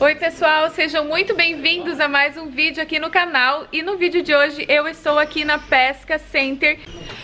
Oi pessoal, sejam muito bem-vindos a mais um vídeo aqui no canal. E no vídeo de hoje eu estou aqui na Pesca Center.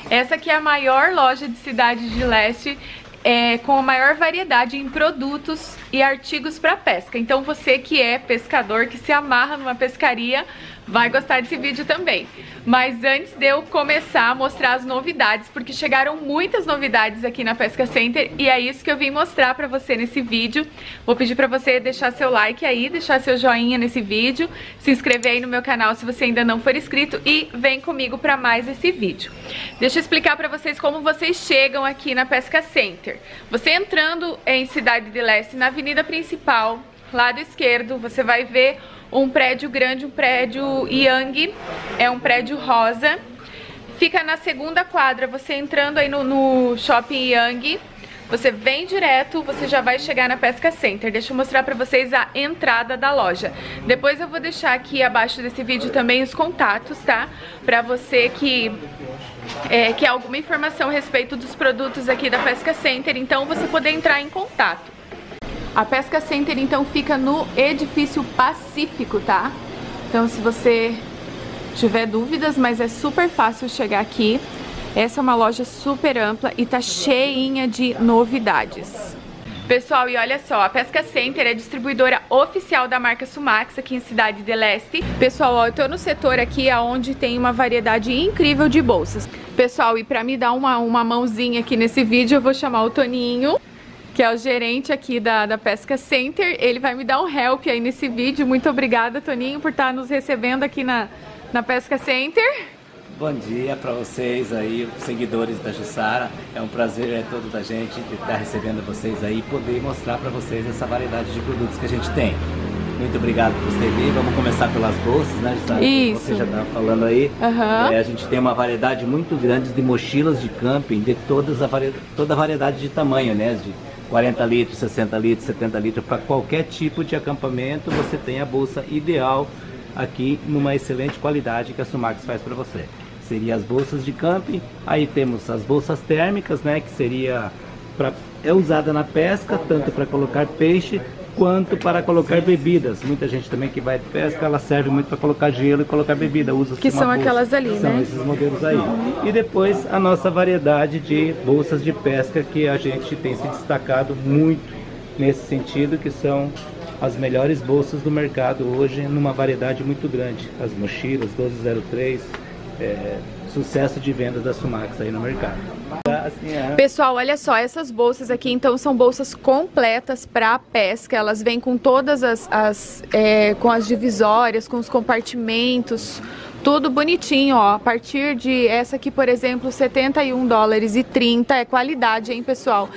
Essa aqui é a maior loja de Cidade de Leste é, com a maior variedade em produtos e artigos para pesca. Então você que é pescador, que se amarra numa pescaria, vai gostar desse vídeo também. Mas antes de eu começar a mostrar as novidades, porque chegaram muitas novidades aqui na Pesca Center e é isso que eu vim mostrar pra você nesse vídeo. Vou pedir pra você deixar seu like aí, deixar seu joinha nesse vídeo, se inscrever aí no meu canal se você ainda não for inscrito e vem comigo pra mais esse vídeo. Deixa eu explicar pra vocês como vocês chegam aqui na Pesca Center. Você entrando em Cidade de Leste, na avenida principal, lado esquerdo, você vai ver um prédio grande, um prédio Yang, é um prédio rosa. Fica na segunda quadra, você entrando aí no, no Shopping Yang, você vem direto, você já vai chegar na Pesca Center. Deixa eu mostrar pra vocês a entrada da loja. Depois eu vou deixar aqui abaixo desse vídeo também os contatos, tá? Pra você que é, quer alguma informação a respeito dos produtos aqui da Pesca Center, então você poder entrar em contato. A Pesca Center então fica no edifício Pacífico, tá? Então se você tiver dúvidas, mas é super fácil chegar aqui. Essa é uma loja super ampla e tá cheinha de novidades. Pessoal, e olha só, a Pesca Center é distribuidora oficial da marca Sumax aqui em Cidade de Leste. Pessoal, ó, eu tô no setor aqui onde tem uma variedade incrível de bolsas. Pessoal, e pra me dar uma, uma mãozinha aqui nesse vídeo, eu vou chamar o Toninho que é o gerente aqui da, da Pesca Center. Ele vai me dar um help aí nesse vídeo. Muito obrigada, Toninho, por estar nos recebendo aqui na, na Pesca Center. Bom dia para vocês aí, seguidores da Jussara. É um prazer é todo da gente estar recebendo vocês aí e poder mostrar para vocês essa variedade de produtos que a gente tem. Muito obrigado por você vir. Vamos começar pelas bolsas, né, Jussara? Isso. Você já estava falando aí. Uhum. É, a gente tem uma variedade muito grande de mochilas de camping, de todas a vari... toda a variedade de tamanho, né? De 40 litros, 60 litros, 70 litros, para qualquer tipo de acampamento, você tem a bolsa ideal aqui numa excelente qualidade que a Sumax faz para você. Seria as bolsas de camping, aí temos as bolsas térmicas, né, que seria pra, é usada na pesca, tanto para colocar peixe quanto para colocar bebidas. Muita gente também que vai de pesca, ela serve muito para colocar gelo e colocar bebida. Usa que são bolsa. aquelas ali, são né? esses modelos aí. E depois a nossa variedade de bolsas de pesca que a gente tem se destacado muito nesse sentido, que são as melhores bolsas do mercado hoje numa variedade muito grande. As mochilas 1203, é, sucesso de vendas da Sumax aí no mercado. Assim, é. Pessoal, olha só, essas bolsas aqui então são bolsas completas para pesca, elas vêm com todas as, as é, com as divisórias, com os compartimentos, tudo bonitinho, ó. A partir de essa aqui, por exemplo, 71 dólares e 30 é qualidade, hein, pessoal?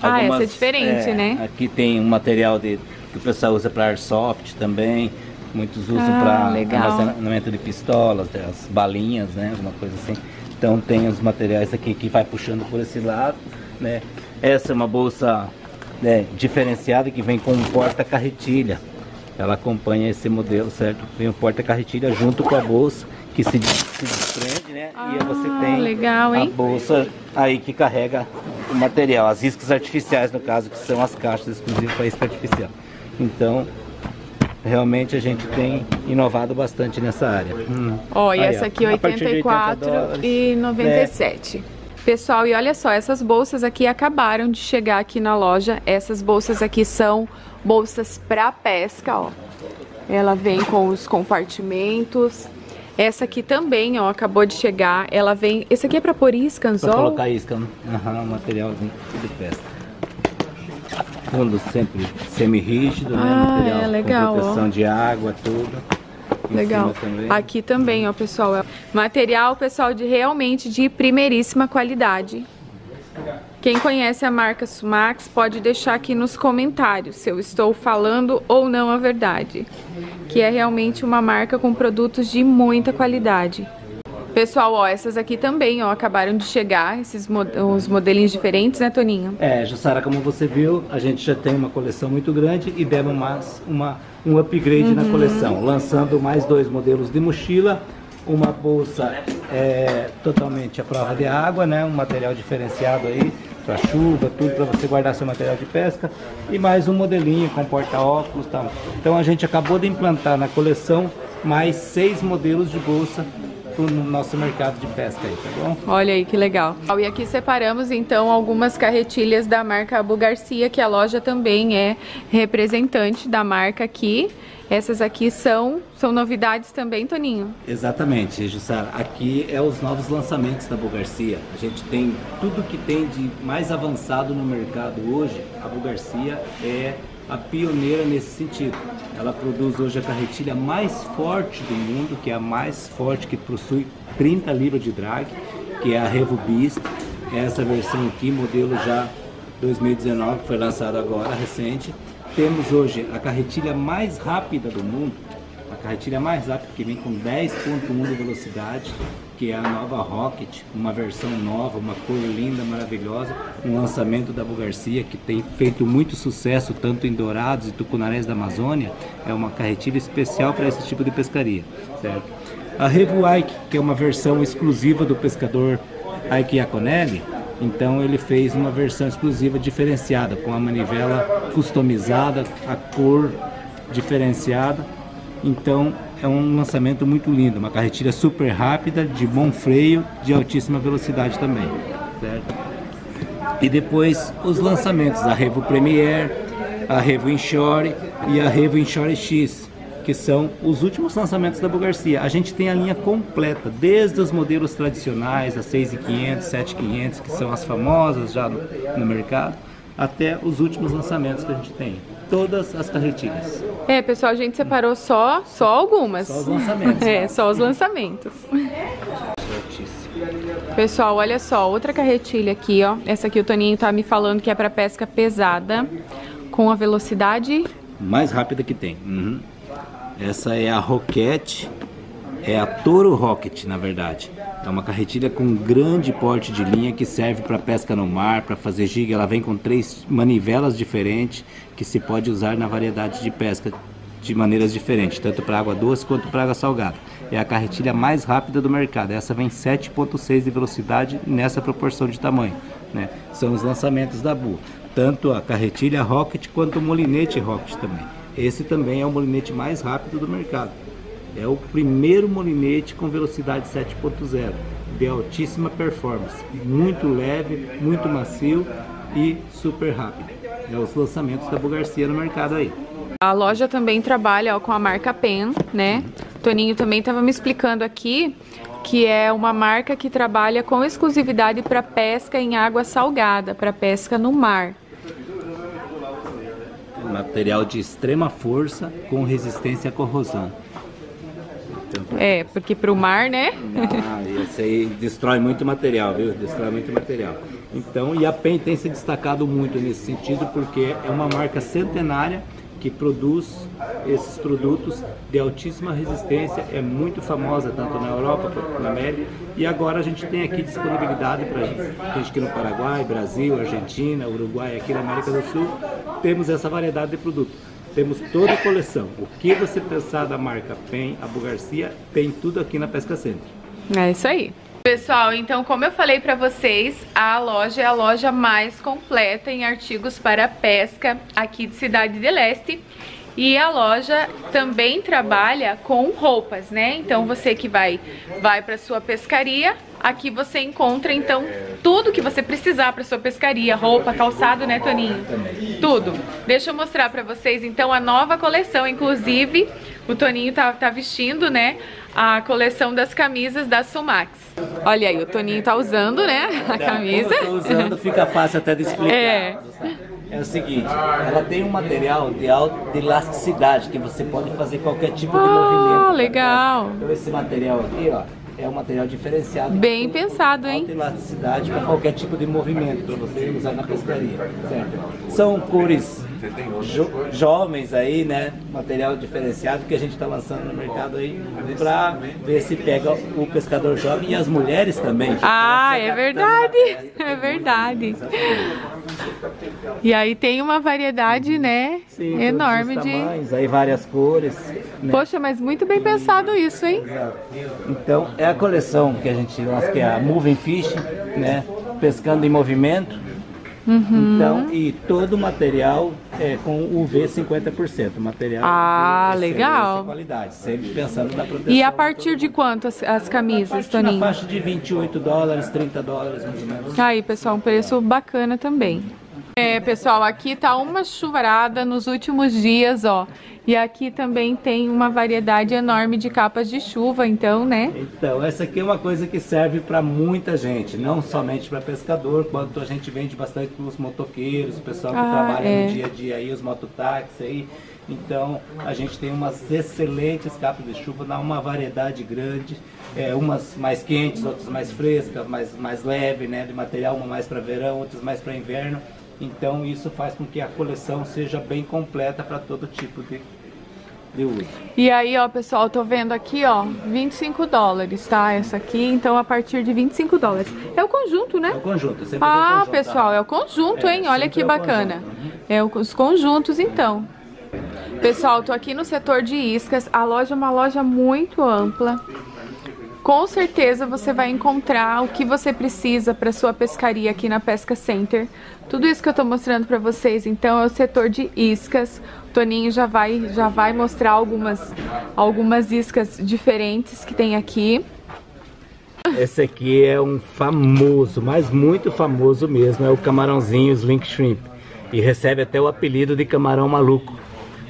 Algumas, ah, essa é diferente, é, né? Aqui tem um material de, que o pessoal usa para airsoft também. Muitos usam ah, para armazenamento de pistolas, as balinhas, né? Alguma coisa assim. Então tem os materiais aqui que vai puxando por esse lado, né? Essa é uma bolsa né, diferenciada que vem com um porta-carretilha. Ela acompanha esse modelo, certo? Vem o um porta-carretilha junto com a bolsa que se, se desprende, né? Ah, e você tem legal, a bolsa aí que carrega o material, as iscas artificiais no caso, que são as caixas exclusivas para isca artificial. Então, realmente a gente tem inovado bastante nessa área. Hum. Ó, e essa aqui 84 e 97. Né? Pessoal, e olha só, essas bolsas aqui acabaram de chegar aqui na loja. Essas bolsas aqui são bolsas para pesca, ó. Ela vem com os compartimentos. Essa aqui também, ó, acabou de chegar. Ela vem... Esse aqui é para pôr isca, anzol? Pra colocar isca, né? Aham, materialzinho de pesca fundo sempre semi-rígido, né? ah, né? Material é, legal, com proteção ó. de água, tudo. Legal. Também. Aqui também, ó, pessoal. É material, pessoal, de realmente de primeiríssima qualidade. Quem conhece a marca Sumax pode deixar aqui nos comentários se eu estou falando ou não a verdade. Que é realmente uma marca com produtos de muita qualidade. Pessoal, ó, essas aqui também, ó, acabaram de chegar, esses os modelinhos diferentes, né, Toninho? É, Jussara, como você viu, a gente já tem uma coleção muito grande e demos mais uma, um upgrade uhum. na coleção, lançando mais dois modelos de mochila, uma bolsa é, totalmente à prova de água, né, um material diferenciado aí, para chuva, tudo para você guardar seu material de pesca. E mais um modelinho com porta-óculos tal. Então a gente acabou de implantar na coleção mais seis modelos de bolsa para o nosso mercado de pesca aí, tá bom? Olha aí que legal. E aqui separamos então algumas carretilhas da marca Abu Garcia, que a loja também é representante da marca aqui. Essas aqui são, são novidades também, Toninho? Exatamente, Jussara. Aqui é os novos lançamentos da Bugarcia. A gente tem tudo que tem de mais avançado no mercado hoje. A Bugarcia é a pioneira nesse sentido. Ela produz hoje a carretilha mais forte do mundo, que é a mais forte, que possui 30 libras de drag, que é a Revo Beast. Essa versão aqui, modelo já 2019, foi lançado agora, recente temos hoje a carretilha mais rápida do mundo, a carretilha mais rápida que vem com 10.1 de velocidade, que é a nova Rocket, uma versão nova, uma cor linda, maravilhosa, um lançamento da Bugarcia que tem feito muito sucesso tanto em Dourados e Tucunarés da Amazônia, é uma carretilha especial para esse tipo de pescaria, certo? A Revo Ike, que é uma versão exclusiva do pescador Ike Iaconelli, então ele fez uma versão exclusiva diferenciada, com a manivela customizada, a cor diferenciada. Então é um lançamento muito lindo, uma carretilha super rápida, de bom freio, de altíssima velocidade também. Certo? E depois os lançamentos, a Revo Premier, a Revo Inshore e a Revo Inshore X que são os últimos lançamentos da Bugarcia. A gente tem a linha completa, desde os modelos tradicionais, a 6500, 7500, que são as famosas já no, no mercado, até os últimos lançamentos que a gente tem. Todas as carretilhas. É, pessoal, a gente separou só, só algumas. Só os lançamentos. é, só os lançamentos. Pessoal, olha só, outra carretilha aqui, ó. Essa aqui o Toninho tá me falando que é para pesca pesada, com a velocidade... Mais rápida que tem. Uhum. Essa é a Rocket, é a Toro Rocket, na verdade. É uma carretilha com grande porte de linha que serve para pesca no mar, para fazer giga. Ela vem com três manivelas diferentes que se pode usar na variedade de pesca de maneiras diferentes, tanto para água doce quanto para água salgada. É a carretilha mais rápida do mercado. Essa vem 7.6 de velocidade nessa proporção de tamanho. Né? São os lançamentos da Bu. Tanto a carretilha Rocket quanto o molinete Rocket também. Esse também é o molinete mais rápido do mercado. É o primeiro molinete com velocidade 7.0, de altíssima performance, muito leve, muito macio e super rápido. É os lançamentos da Bugarcia no mercado aí. A loja também trabalha ó, com a marca Pen, né? Toninho também estava me explicando aqui que é uma marca que trabalha com exclusividade para pesca em água salgada, para pesca no mar material de extrema força com resistência à corrosão. É, porque para o mar, né? Ah, isso aí destrói muito material, viu? Destrói muito material. Então, e a PEN tem se destacado muito nesse sentido porque é uma marca centenária que produz esses produtos de altíssima resistência, é muito famosa tanto na Europa quanto na América. E agora a gente tem aqui disponibilidade para a gente aqui no Paraguai, Brasil, Argentina, Uruguai, aqui na América do Sul, temos essa variedade de produtos. Temos toda a coleção. O que você pensar da marca PEN, a Bugarcia, tem tudo aqui na Pesca Center. É isso aí. Pessoal, então como eu falei pra vocês, a loja é a loja mais completa em artigos para pesca aqui de Cidade de Leste. E a loja também trabalha com roupas, né? Então você que vai, vai para sua pescaria, aqui você encontra então tudo que você precisar para sua pescaria, roupa, calçado, né, Toninho? Tudo. Deixa eu mostrar para vocês então a nova coleção, inclusive o Toninho tá, tá vestindo, né, a coleção das camisas da Sumax. Olha aí, o Toninho tá usando, né, a camisa. Eu tô usando, fica fácil até de explicar. É. É o seguinte, ela tem um material de alta elasticidade, que você pode fazer qualquer tipo de ah, movimento. Ah, legal. Então esse material aqui, ó, é um material diferenciado. Bem pensado, hein? Elasticidade para qualquer tipo de movimento, para você usar na pescaria, certo? São cores jo jovens aí, né? Material diferenciado que a gente está lançando no mercado aí para ver se pega o pescador jovem e as mulheres também. Ah, é verdade, é verdade. E aí tem uma variedade, né? Sim, enorme de tamanhos, aí várias cores. Né? Poxa, mas muito bem pensado isso, hein? Então é a coleção que a gente lança que é a Moving Fish, né? Pescando em movimento Uhum. Então, e todo o material é com UV 50%. Material ah, legal. qualidade, sempre pensando na proteção. E a partir de quanto as, as camisas, Toninho? Na faixa de 28 dólares, 30 dólares mais ou menos. Aí, pessoal, um preço bacana também. É, pessoal, aqui tá uma chuvarada nos últimos dias, ó. E aqui também tem uma variedade enorme de capas de chuva, então, né? Então, essa aqui é uma coisa que serve para muita gente, não somente para pescador, quanto a gente vende bastante para os motoqueiros, o pessoal que ah, trabalha é. no dia a dia aí, os mototáxis aí. Então, a gente tem umas excelentes capas de chuva, dá uma variedade grande, é, umas mais quentes, outras mais frescas, mais, mais leve, né, de material, uma mais para verão, outras mais para inverno. Então isso faz com que a coleção seja bem completa para todo tipo de, de uso. E aí, ó, pessoal, tô vendo aqui, ó, 25 dólares, tá? Essa aqui, então a partir de 25 dólares. É o conjunto, né? É o conjunto, sempre Ah, conjunto, pessoal, tá? é o conjunto, é, hein? Olha que é bacana. Uhum. É os conjuntos, então. Pessoal, tô aqui no setor de iscas. A loja é uma loja muito ampla. Com certeza você vai encontrar o que você precisa para sua pescaria aqui na Pesca Center. Tudo isso que eu estou mostrando para vocês, então, é o setor de iscas. O Toninho já vai, já vai mostrar algumas, algumas iscas diferentes que tem aqui. Esse aqui é um famoso, mas muito famoso mesmo, é o camarãozinho Slink Shrimp. E recebe até o apelido de camarão maluco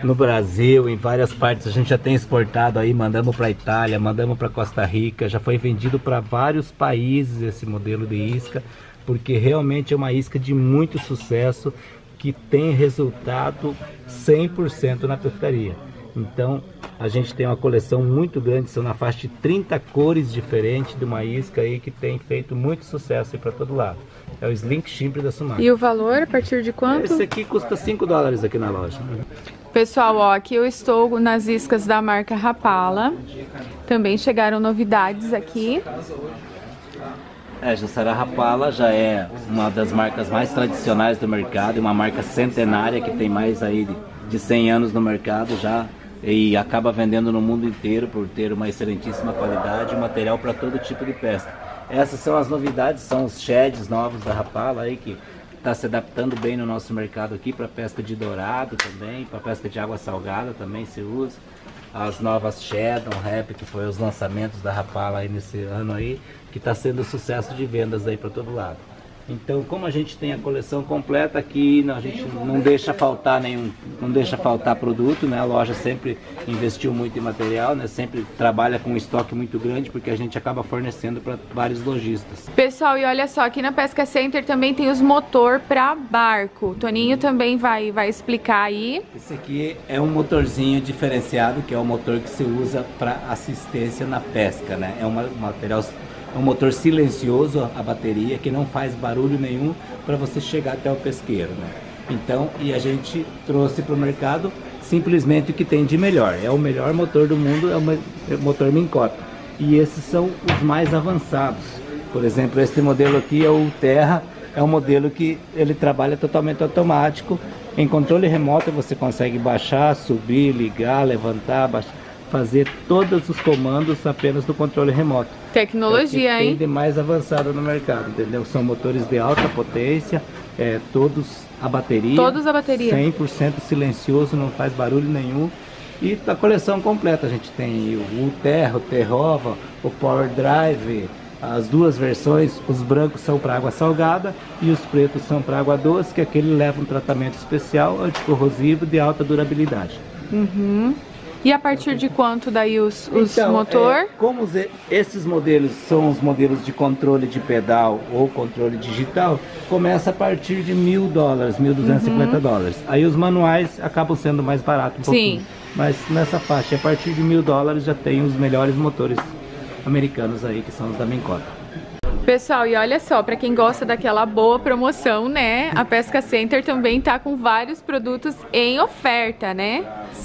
no Brasil, em várias partes. A gente já tem exportado aí, mandamos para Itália, mandamos para Costa Rica, já foi vendido para vários países esse modelo de isca, porque realmente é uma isca de muito sucesso que tem resultado 100% na pescaria. Então, a gente tem uma coleção muito grande, são na faixa de 30 cores diferentes de uma isca aí que tem feito muito sucesso para todo lado. É o Slink Shrimp da Sumatra. E o valor, a partir de quanto? Esse aqui custa 5 dólares aqui na loja. Pessoal, ó, aqui eu estou nas iscas da marca Rapala. Também chegaram novidades aqui. É, Jussara Rapala já é uma das marcas mais tradicionais do mercado, uma marca centenária que tem mais aí de 100 anos no mercado já e acaba vendendo no mundo inteiro por ter uma excelentíssima qualidade e material para todo tipo de pesca. Essas são as novidades, são os sheds novos da Rapala aí que está se adaptando bem no nosso mercado aqui para pesca de dourado também, para pesca de água salgada também se usa. As novas Shadow Rap, que foi os lançamentos da Rapala aí nesse ano aí, que está sendo sucesso de vendas aí para todo lado. Então, como a gente tem a coleção completa aqui, a gente não deixa faltar nenhum, não deixa faltar produto, né? A loja sempre investiu muito em material, né? Sempre trabalha com um estoque muito grande porque a gente acaba fornecendo para vários lojistas. Pessoal, e olha só, aqui na Pesca Center também tem os motor para barco. O Toninho também vai vai explicar aí. Esse aqui é um motorzinho diferenciado, que é o motor que se usa para assistência na pesca, né? É um material é um motor silencioso, a bateria, que não faz barulho nenhum para você chegar até o pesqueiro. Né? Então, e a gente trouxe para o mercado simplesmente o que tem de melhor. É o melhor motor do mundo, é o é motor Mincota. E esses são os mais avançados. Por exemplo, esse modelo aqui é o Terra, é um modelo que ele trabalha totalmente automático. Em controle remoto você consegue baixar, subir, ligar, levantar, baixar fazer todos os comandos apenas no controle remoto. Tecnologia, é hein? Tem de mais avançado no mercado, entendeu? São motores de alta potência, é, todos a bateria. Todos a bateria. 100% silencioso, não faz barulho nenhum. E a coleção completa, a gente tem o Terra, o Terrova, o Power Drive, as duas versões, os brancos são para água salgada e os pretos são para água doce, que aquele leva um tratamento especial anticorrosivo de alta durabilidade. Uhum. E a partir de quanto daí os, os então, motor? É, como esses modelos são os modelos de controle de pedal ou controle digital, começa a partir de mil dólares, mil duzentos uhum. dólares. Aí os manuais acabam sendo mais baratos um pouquinho. Sim. Mas nessa faixa, a partir de mil dólares já tem os melhores motores americanos aí, que são os da Mincota. Pessoal, e olha só, para quem gosta daquela boa promoção, né? A Pesca Center também tá com vários produtos em oferta, né?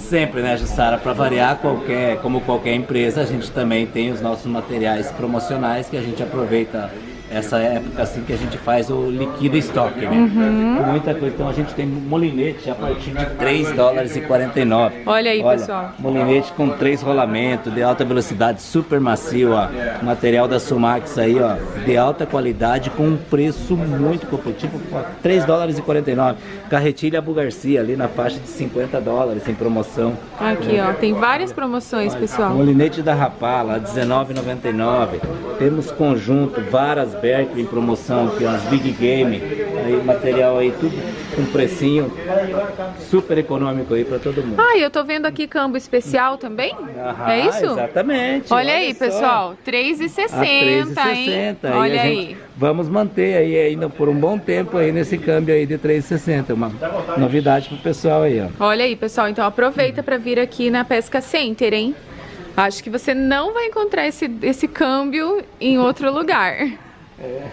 Sempre, né, Jussara? Para variar, qualquer, como qualquer empresa, a gente também tem os nossos materiais promocionais que a gente aproveita essa época assim que a gente faz o liquida estoque, né? Uhum. Muita coisa. Então a gente tem molinete a partir de 3 dólares e 49. Olha aí, Olha, pessoal. Molinete com três rolamentos, de alta velocidade, super macio, ó. Material da Sumax aí, ó, de alta qualidade com um preço muito competitivo, 3 dólares e 49. Carretilha Bugarcia ali na faixa de 50 dólares em promoção. Aqui, ó, tem várias promoções, pessoal. Molinete da Rapala, 19,99. Temos conjunto, varas Berkeley em promoção, aqui, umas Big Game, aí material aí tudo com precinho super econômico aí para todo mundo. Ah, eu tô vendo aqui câmbio especial também? é isso? Exatamente. Olha, olha aí, só. pessoal, 3,60, hein? Olha aí. Vamos manter aí ainda por um bom tempo aí nesse câmbio aí de 3,60, uma novidade pro pessoal aí, ó. Olha aí, pessoal, então aproveita para vir aqui na Pesca Center, hein? Acho que você não vai encontrar esse, esse câmbio em outro lugar. É.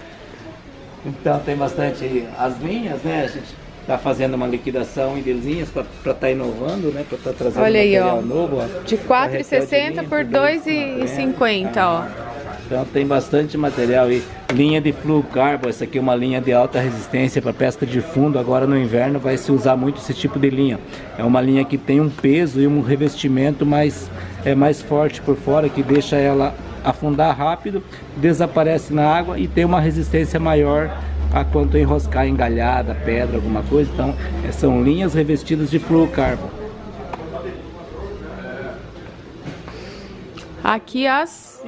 Então tem bastante as linhas, né? A gente tá fazendo uma liquidação em desenhas para estar tá inovando, né? Para estar tá trazendo Olha aí, material ó. novo. Ó. De 4,60 por 2,50, ó. Então tem bastante material aí. Linha de fluocarbo, essa aqui é uma linha de alta resistência para pesca de fundo. Agora no inverno vai se usar muito esse tipo de linha. É uma linha que tem um peso e um revestimento mais, é, mais forte por fora, que deixa ela afundar rápido, desaparece na água e tem uma resistência maior a quanto enroscar engalhada, pedra, alguma coisa. Então, é, são linhas revestidas de fluocarbo. Aqui as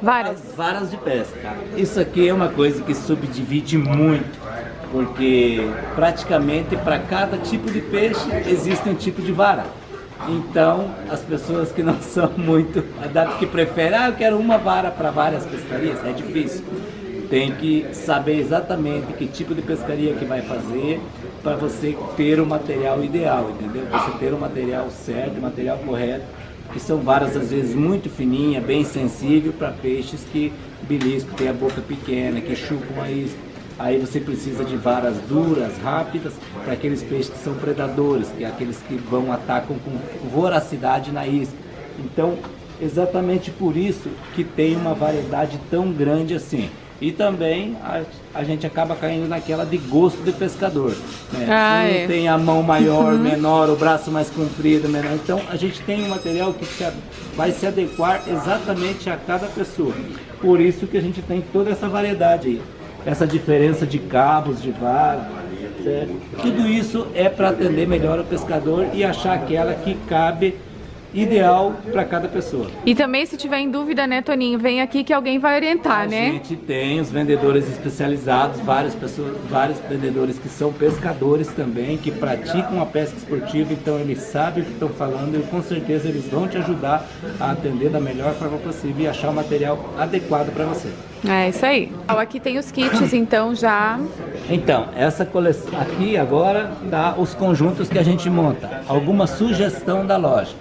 varas. As varas de pesca. Isso aqui é uma coisa que subdivide muito, porque praticamente para cada tipo de peixe existe um tipo de vara. Então, as pessoas que não são muito adaptadas, que preferem, ah, eu quero uma vara para várias pescarias, é difícil tem que saber exatamente que tipo de pescaria que vai fazer para você ter o material ideal, entendeu? Você ter o material certo, o material correto, que são varas às vezes muito fininha, bem sensível para peixes que belisco tem a boca pequena, que chupam a isca. Aí você precisa de varas duras, rápidas, para aqueles peixes que são predadores, que é aqueles que vão atacam com voracidade na isca. Então, exatamente por isso que tem uma variedade tão grande assim. E também a, a gente acaba caindo naquela de gosto de pescador. Né? Ah, é. tem a mão maior, uhum. menor, o braço mais comprido, menor. Então a gente tem um material que se, vai se adequar exatamente a cada pessoa. Por isso que a gente tem toda essa variedade aí. Essa diferença de cabos, de vara. Certo? Tudo isso é para atender melhor o pescador e achar aquela que cabe ideal para cada pessoa. E também se tiver em dúvida, né, Toninho, vem aqui que alguém vai orientar, a né? A gente tem os vendedores especializados, várias pessoas, vários vendedores que são pescadores também, que praticam a pesca esportiva, então eles sabem o que estão falando e com certeza eles vão te ajudar a atender da melhor forma possível e achar o material adequado para você. É isso aí. Aqui tem os kits, então já. Então, essa coleção aqui agora tá os conjuntos que a gente monta. Alguma sugestão da loja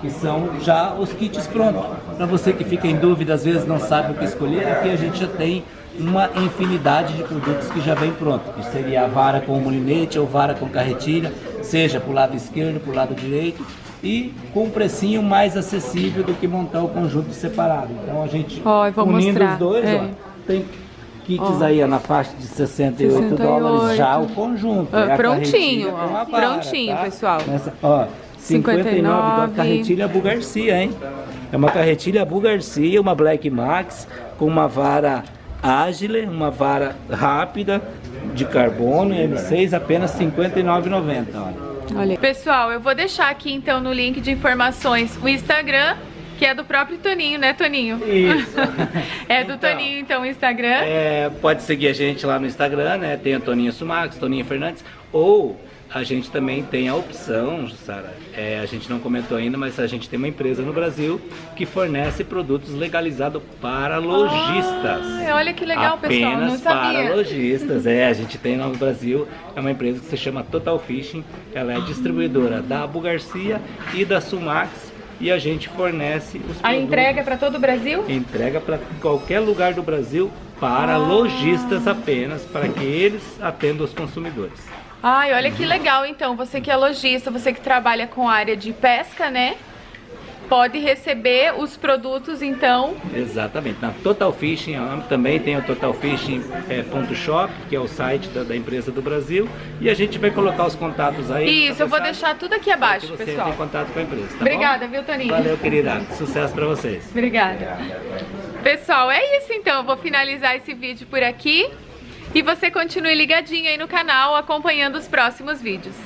que são já os kits prontos. Para você que fica em dúvida, às vezes não sabe o que escolher, aqui a gente já tem uma infinidade de produtos que já vem pronto, que seria a vara com molinete ou vara com carretilha, seja para o lado esquerdo, para o lado direito, e com um precinho mais acessível do que montar o conjunto separado. Então a gente oh, unindo mostrar. os dois, é. ó, tem kits oh. aí na faixa de 68, 68, dólares já o conjunto. é prontinho, ó, vara, prontinho, tá? pessoal. Nessa, ó, 59 da carretilha Abu Garcia, hein? É uma carretilha Abu Garcia, uma Black Max com uma vara ágil, uma vara rápida de carbono M6 apenas R$ 59,90, olha. Olha. Pessoal, eu vou deixar aqui então no link de informações o Instagram, que é do próprio Toninho, né Toninho? Isso. é do então, Toninho então o Instagram. É, pode seguir a gente lá no Instagram, né? Tem a Toninho Sumax, Toninho Fernandes, ou a gente também tem a opção, Sara, é, a gente não comentou ainda, mas a gente tem uma empresa no Brasil que fornece produtos legalizados para lojistas. Ah, olha que legal, Apenas pessoal, sabia. para lojistas, é, a gente tem no Brasil, é uma empresa que se chama Total Fishing, ela é distribuidora da Abu Garcia e da Sumax, e a gente fornece os A entrega para todo o Brasil? Entrega para qualquer lugar do Brasil para ah. lojistas apenas, para que eles atendam os consumidores. Ai, olha que legal então, você que é lojista, você que trabalha com área de pesca, né? pode receber os produtos então. Exatamente. Na Total Fishing também tem o Total Fishing é, ponto shop, que é o site da, da, empresa do Brasil, e a gente vai colocar os contatos aí. Isso, eu vou deixar tudo aqui abaixo, você pessoal. Tem contato com a empresa. Tá Obrigada, bom? viu, Toninho? Valeu, querida. Sucesso para vocês. Obrigada. Pessoal, é isso então. Eu vou finalizar esse vídeo por aqui. E você continue ligadinho aí no canal acompanhando os próximos vídeos.